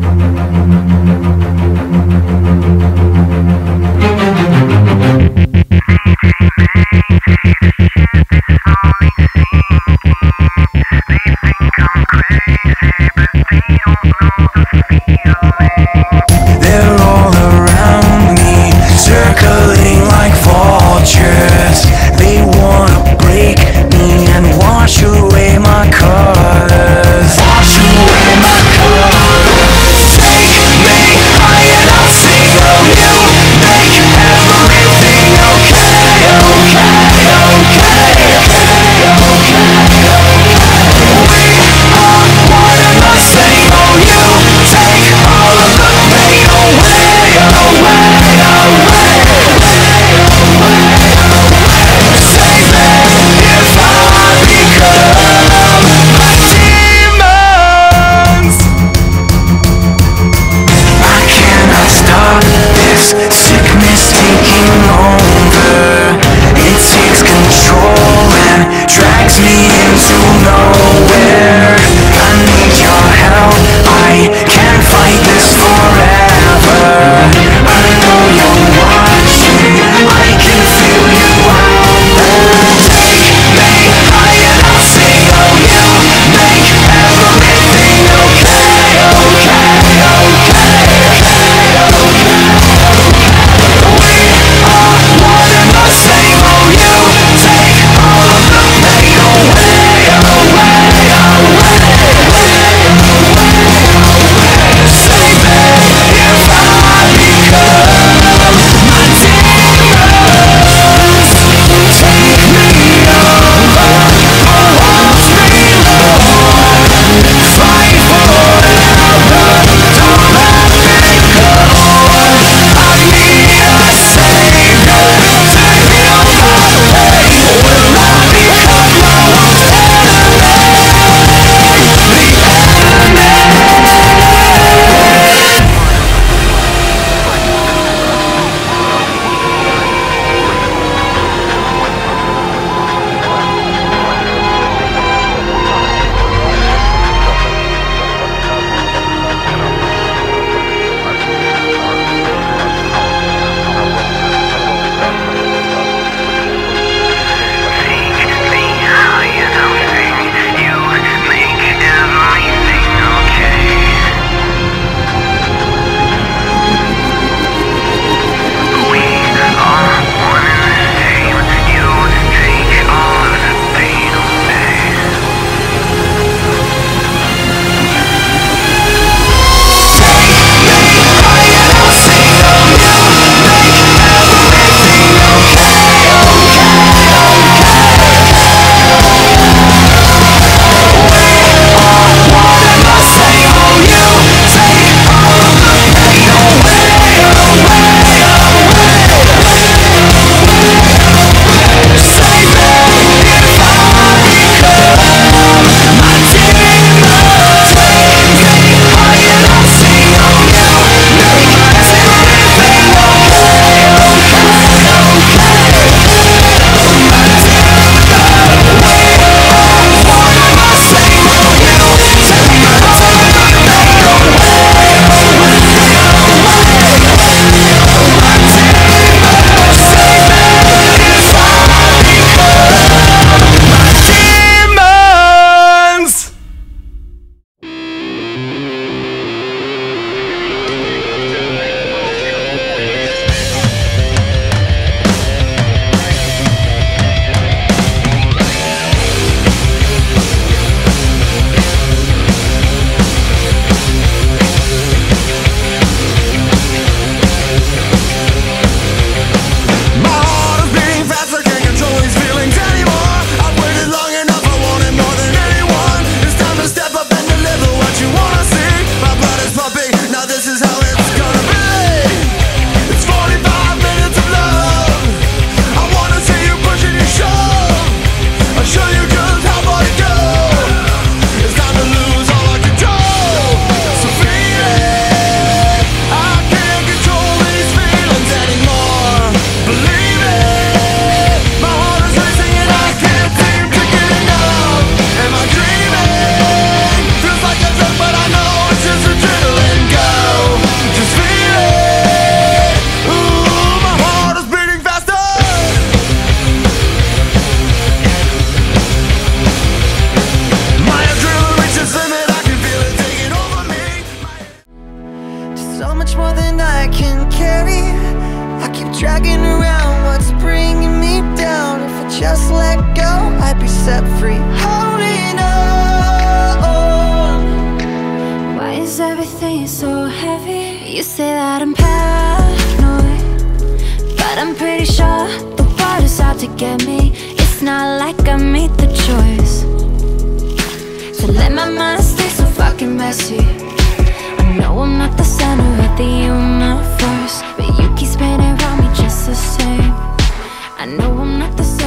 They're dragging around what's bringing me down. If I just let go, I'd be set free. Holding on. Why is everything so heavy? You say that I'm paranoid, but I'm pretty sure the is out to get me. It's not like I made the choice to let my mind stay so fucking messy. I know I'm not the center of the universe, but you keep spinning the same. I know I'm not the same